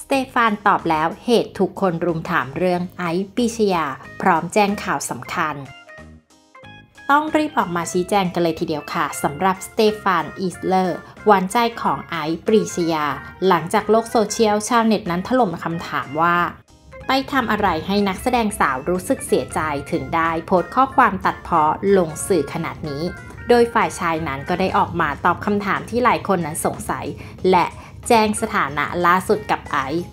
สเตฟานตอบแล้วเหตุถูกคนรุมถามเรื่องไอซ์ปรีชญา พร้อมแจ้งข่าวสำคัญ ต้องรีบออกมาชี้แจงกันเลยทีเดียวค่ะสำหรับสเตฟานอีสเลอร์หวานใจของไอซ์ปรีชญา หลังจากโลกโซเชียลชาวเน็ตนั้นถล่มคำถามว่า ไปทำอะไรให้นักแสดงสาวรู้สึกเสียใจถึงได้โพสต์ข้อความตัดพ้อลงสื่อขนาดนี้ โดยฝ่ายชายนั้นก็ได้ออกมาตอบคำถามที่หลายคนนั้นสงสัย และ แจ้งสถานะล่าสุดกับไอซ์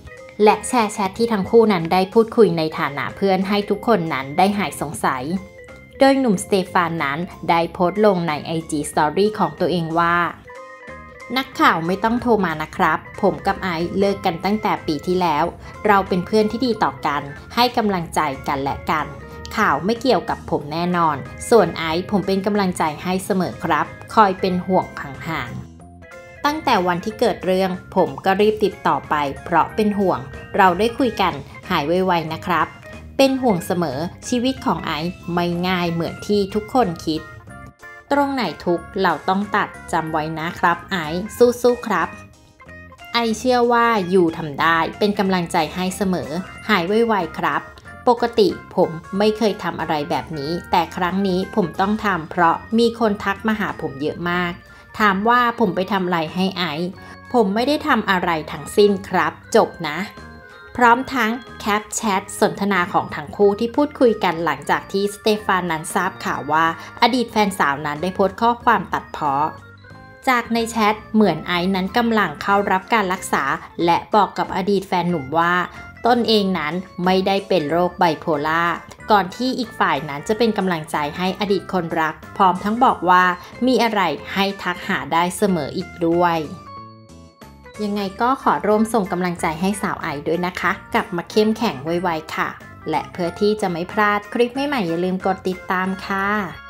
และแชร์แชทที่ทั้งคู่นั้นได้พูดคุยในฐานะเพื่อนให้ทุกคนนั้นได้หายสงสัย โดยหนุ่มสเตฟานนั้นได้โพสต์ลงใน IG Story ของตัวเองว่า นักข่าวไม่ต้องโทรมานะครับ ผมกับไอซ์เลิกกันตั้งแต่ปีที่แล้ว เราเป็นเพื่อนที่ดีต่อกัน ให้กำลังใจกันและกัน ข่าวไม่เกี่ยวกับผมแน่นอน ส่วนไอซ์ผมเป็นกำลังใจให้เสมอครับ คอยเป็นห่วงห่างๆ ตั้งแต่วันที่เกิดเรื่อง ผมก็รีบติดต่อไป เพราะเป็นห่วง เราได้คุยกันหายไวๆนะครับ เป็นห่วงเสมอชีวิตของไอซ์ไม่ง่ายเหมือนที่ทุกคนคิด ตรงไหนทุกเราต้องตัดจำไว้นะครับไอซ์สู้ๆครับไอเชื่อว่าอยู่ทำได้เป็นกำลังใจให้เสมอ หายไวๆครับ ปกติผมไม่เคยทำอะไรแบบนี้ แต่ครั้งนี้ผมต้องทำเพราะมีคนทักมาหาผมเยอะมาก ถามว่าผมไปทำอะไรให้ไอซ์ผมไม่ได้ทำอะไรทั้งสิ้นครับ จบนะ พร้อมทั้งแคปแชทสนทนาของทั้งคู่ที่พูดคุยกันหลังจากที่สเตฟานนั้นทราบข่าวว่า อดีตแฟนสาวนั้นได้โพสต์ข้อความตัดเพ้อจากในแชทเหมือนไอซ์นั้นกำลังเข้ารับการรักษา และบอกกับอดีตแฟนหนุ่มว่า ตนเองนั้นไม่ได้เป็นโรคไบโพล่า ก่อนที่อีกฝ่ายนั้นจะเป็นกำลังใจให้อดีตคนรัก พร้อมทั้งบอกว่ามีอะไรให้ทักหาได้เสมออีกด้วย ยังไงก็ขอร่วมส่งกำลังใจให้สาวไอด้วยนะคะ กลับมาเข้มแข็งไวๆค่ะ และเพื่อที่จะไม่พลาดคลิปใหม่ๆอย่าลืมกดติดตามค่ะ